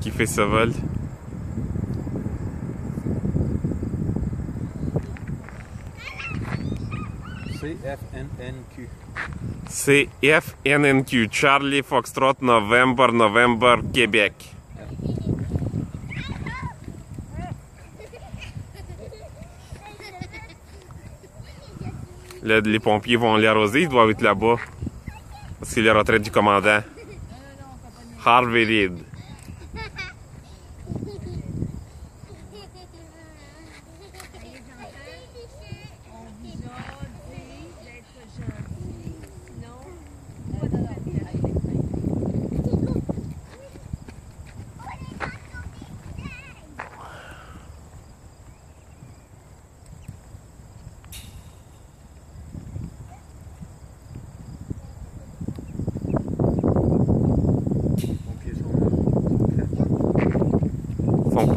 qui fait ce vol. CFNNQ. CFNNQ, Charlie Foxtrot November November Québec. Les pompiers vont l'arroser, ils doivent être là-bas. C'est la retraite du commandant.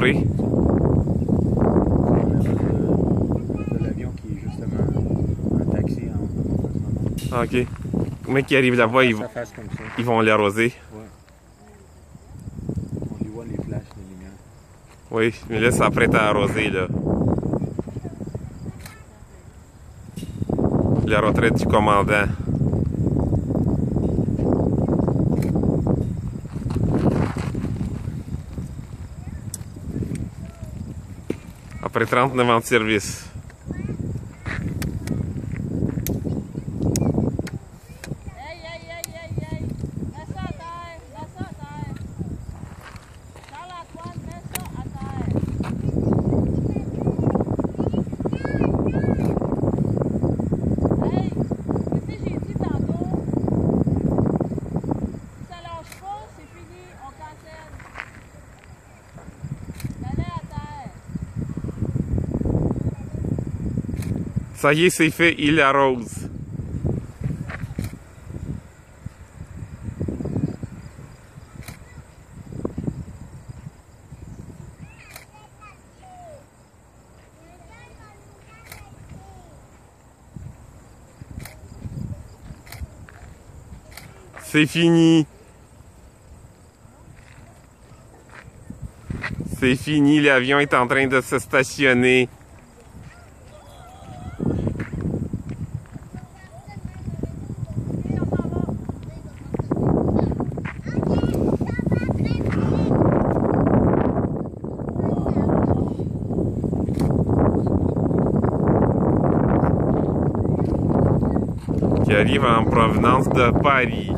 Sont prêts. De l'avion qui est justement un taxi en, en ce moment. Ah, ok. Comment qui arrivent là-bas, ils, ils vont l'arroser. On y voit les flashs de lumière. Oui, mais là, ça prête à arroser, là. La retraite du commandant. Притрантний вам сервис. Ça y est, c'est fait, il arrose. C'est fini. C'est fini, l'avion est en train de se stationner. qui arrive en provenance de Paris.